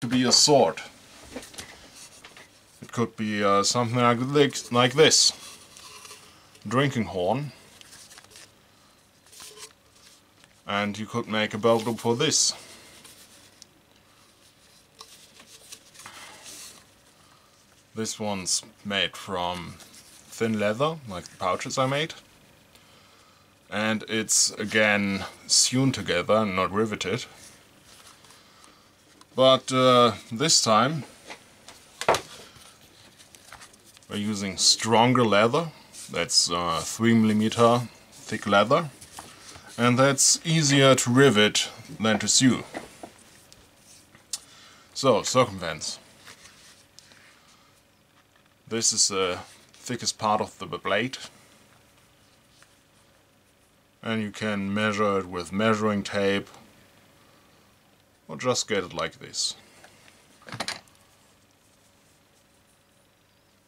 to be a sword. It could be uh, something like, like this. Drinking horn. And you could make a belt loop for this. This one's made from thin leather, like the pouches I made. And it's again sewn together, not riveted. But uh, this time we're using stronger leather. That's uh, 3 millimeter thick leather. And that's easier to rivet than to sew. So, circumference. This is the thickest part of the blade. And you can measure it with measuring tape or just get it like this.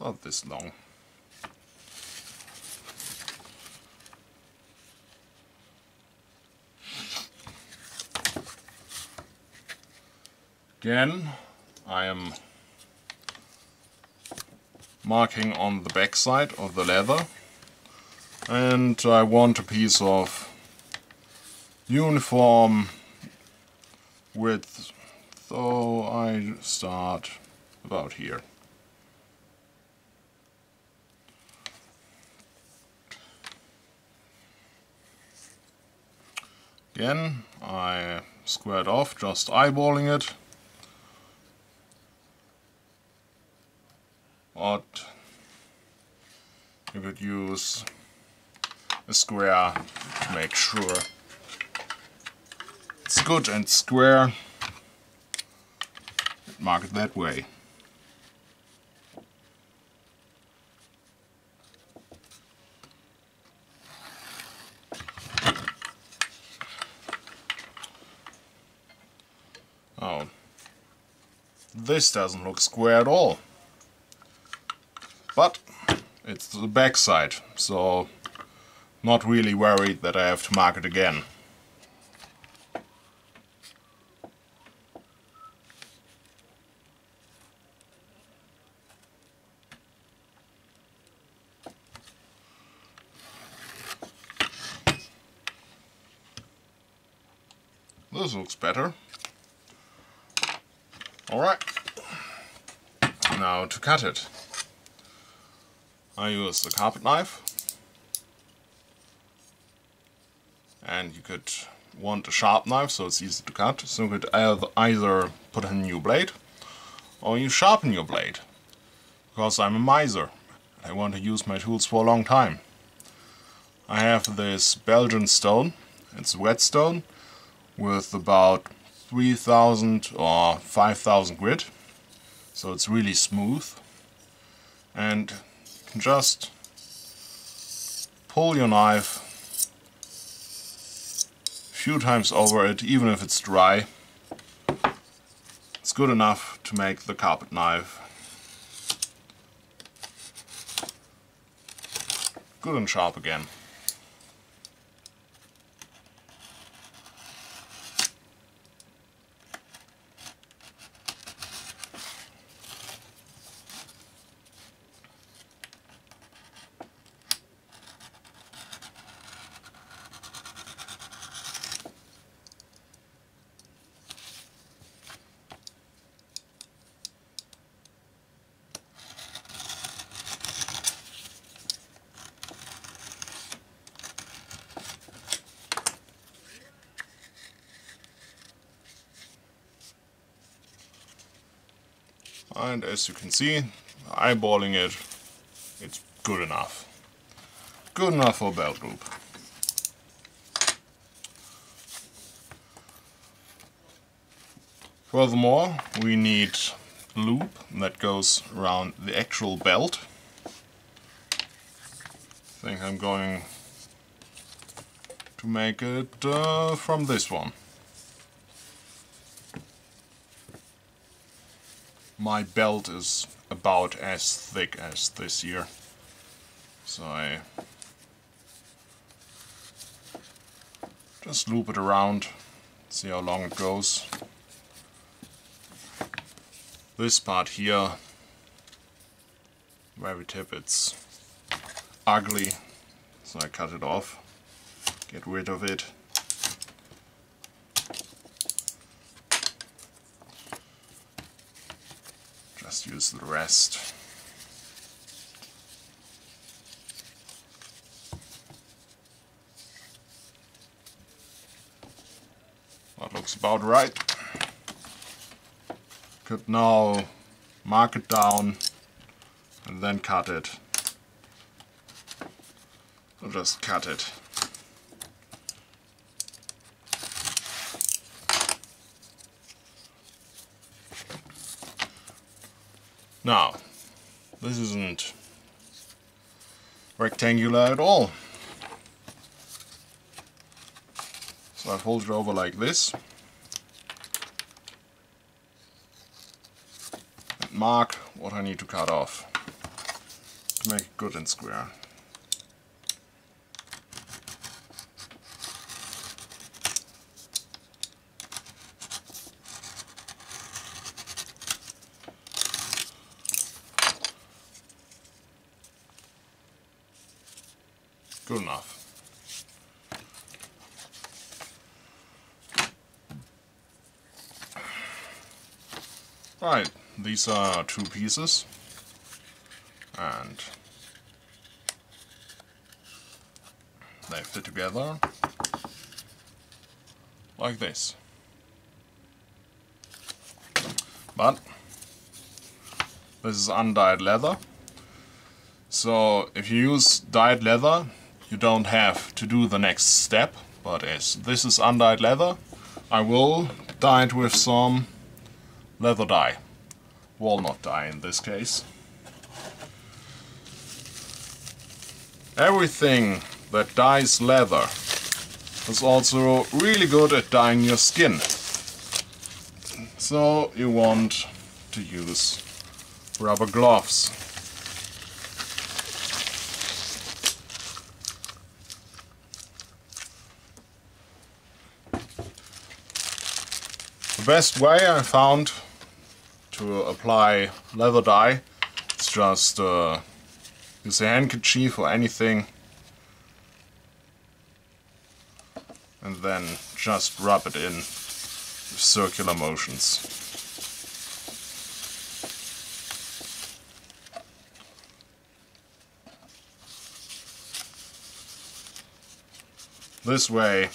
Not this long. Again, I am marking on the back side of the leather and I want a piece of uniform width so I start about here. Again, I squared off, just eyeballing it. But you could use a square to make sure it's good and square. Mark it that way. Oh, this doesn't look square at all. But it's the back side, so not really worried that I have to mark it again. This looks better. Alright. Now to cut it. I use the carpet knife. And you could want a sharp knife so it's easy to cut. So you could either put in a new blade or you sharpen your blade. Because I'm a miser. I want to use my tools for a long time. I have this Belgian stone. It's whetstone with about 3000 or 5000 grit. So it's really smooth. And just pull your knife a few times over it, even if it's dry. It's good enough to make the carpet knife good and sharp again. And as you can see eyeballing it it's good enough. Good enough for belt loop furthermore we need loop that goes around the actual belt. I think I'm going to make it uh, from this one my belt is about as thick as this here. So I just loop it around, see how long it goes. this part here, very tip, it's ugly, so I cut it off, get rid of it. Use the rest. That looks about right. Could now mark it down and then cut it. Or just cut it. Now, this isn't rectangular at all. So I fold it over like this. And mark what I need to cut off to make it good and square. Good enough. Right, these are two pieces and they fit together like this. But this is undyed leather. So if you use dyed leather, you don't have to do the next step. But as this is undyed leather, I will dye it with some leather dye. Walnut dye in this case. Everything that dyes leather is also really good at dyeing your skin. So you want to use rubber gloves. The best way I found to apply leather dye is just uh, use a handkerchief or anything and then just rub it in with circular motions. This way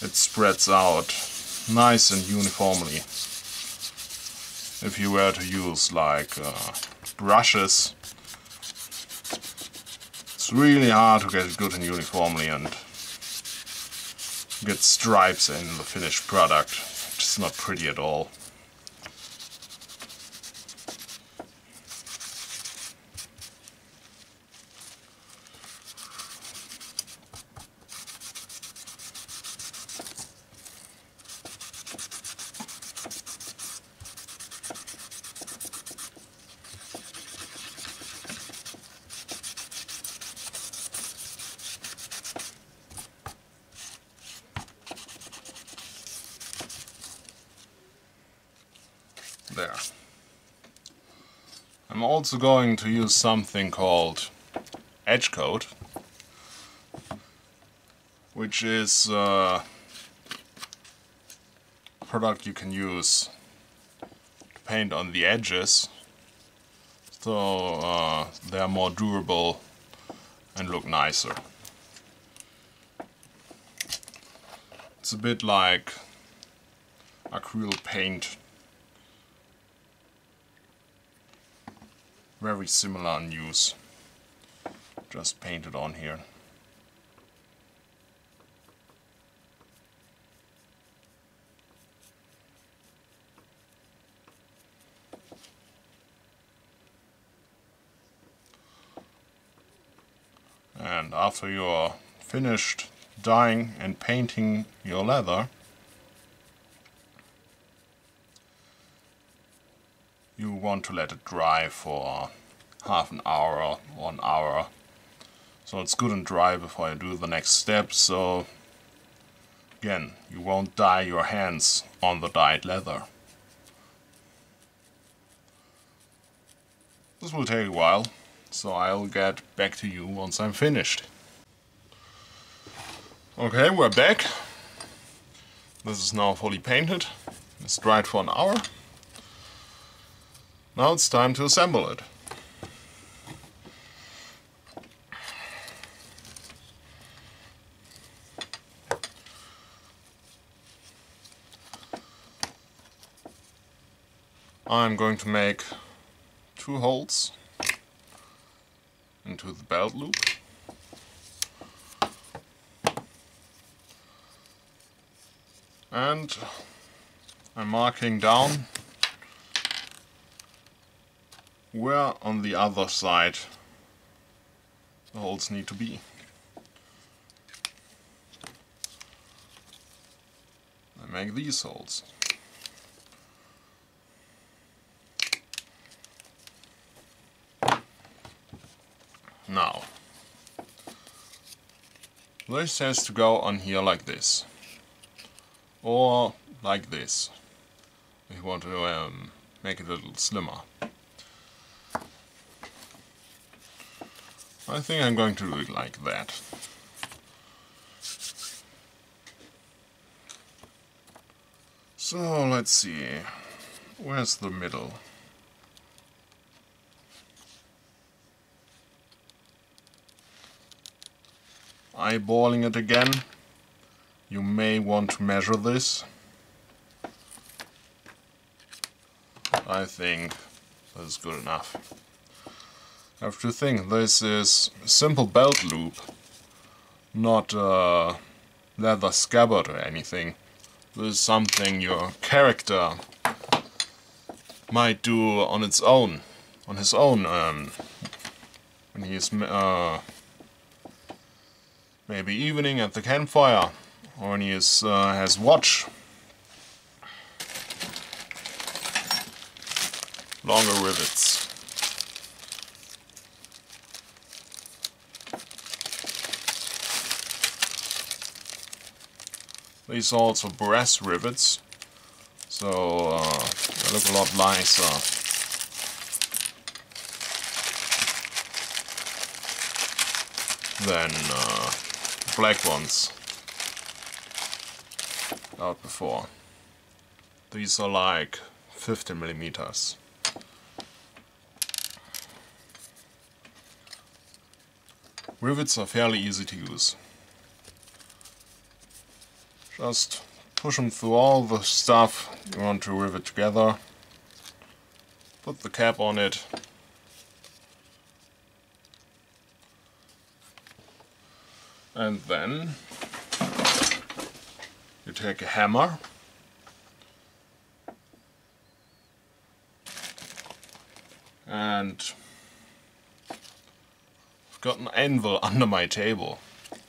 it spreads out nice and uniformly. If you were to use like uh, brushes, it's really hard to get it good and uniformly and get stripes in the finished product. It's not pretty at all. There. I'm also going to use something called edge coat, which is a product you can use to paint on the edges so uh, they're more durable and look nicer. It's a bit like acrylic paint very similar in use. Just painted on here. And after you're finished dyeing and painting your leather, you want to let it dry for half an hour or one hour. So it's good and dry before you do the next step. So again, you won't dye your hands on the dyed leather. This will take a while, so I'll get back to you once I'm finished. Okay, we're back. This is now fully painted. It's dried for an hour. Now it's time to assemble it. I'm going to make two holes into the belt loop. And I'm marking down where on the other side the holes need to be. I make these holes. Now, this has to go on here like this. Or like this. If you want to um, make it a little slimmer. I think I'm going to do it like that. So let's see, where's the middle? eyeballing it again. You may want to measure this. I think that's good enough. Have to think this is simple belt loop, not a leather scabbard or anything. This is something your character might do on its own, on his own, um, when he's uh, maybe evening at the campfire, or when he is, uh, has watch. Longer rivets. These are also brass rivets, so uh, they look a lot nicer. than uh, black ones out before. These are like 50 millimeters. Rivets are fairly easy to use. Just push them through all the stuff you want to rivet together. Put the cap on it. And then you take a hammer and I've got an anvil under my table.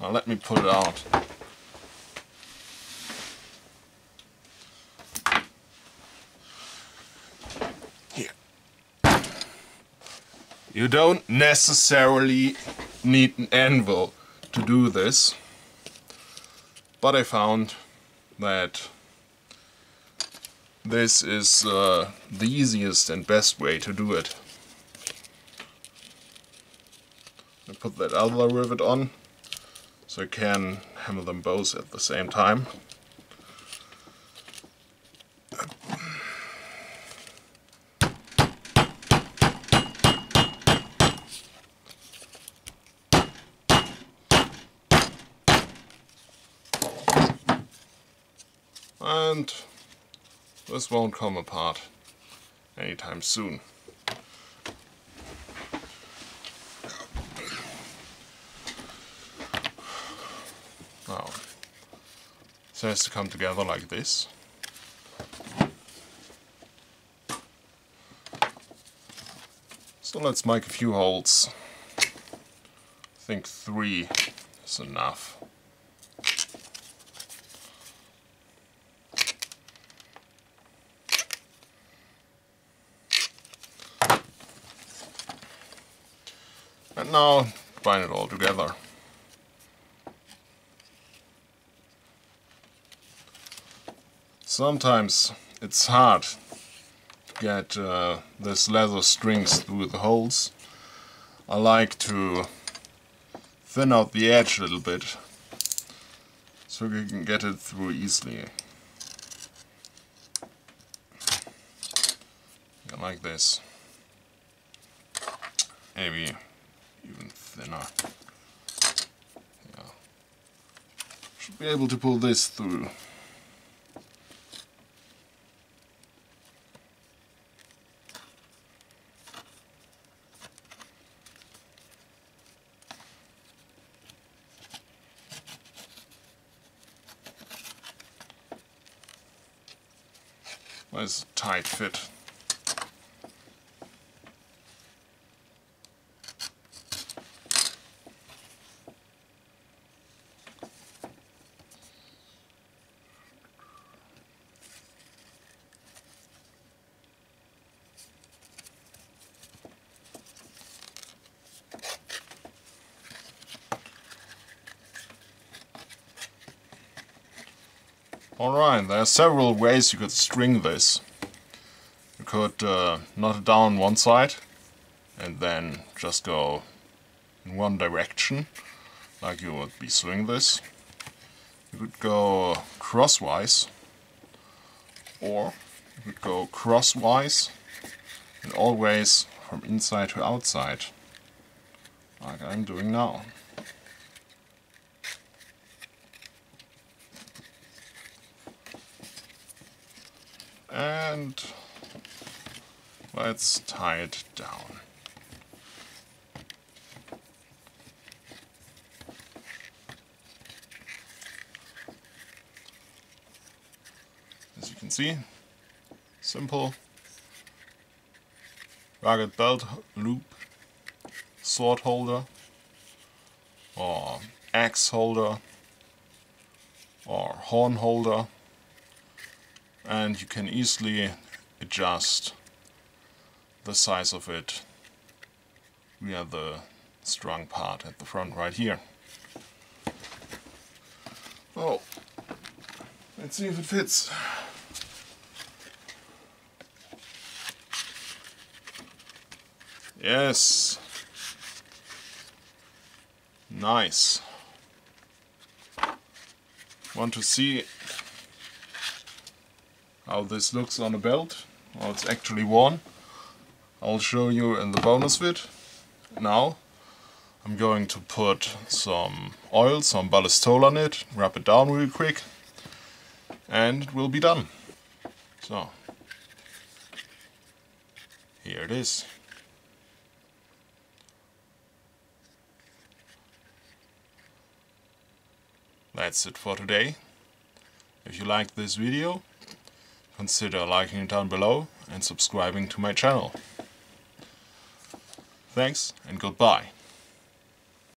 Now let me pull it out. You don't necessarily need an anvil to do this, but I found that this is uh, the easiest and best way to do it. I put that other rivet on so I can hammer them both at the same time. and this won't come apart anytime soon. Now, it has to come together like this. So let's make a few holes. I think three is enough. Now bind it all together. Sometimes it's hard to get uh, this leather strings through the holes, I like to thin out the edge a little bit so you can get it through easily. Like this. Maybe Yeah. Should be able to pull this through. Where's tight fit? Alright, there are several ways you could string this. You could uh, knot it down one side and then just go in one direction like you would be swinging this. You could go crosswise or you could go crosswise and always from inside to outside like I'm doing now. And let's tie it down. As you can see, simple rugged belt loop, sword holder, or axe holder, or horn holder, and you can easily adjust the size of it via the strong part at the front right here. Oh, let's see if it fits. Yes. Nice. Want to see how this looks on a belt, how it's actually worn. I'll show you in the bonus vid. Now I'm going to put some oil, some ballistol on it, wrap it down real quick and it will be done. So here it is. That's it for today. If you liked this video, consider liking it down below and subscribing to my channel. Thanks and goodbye.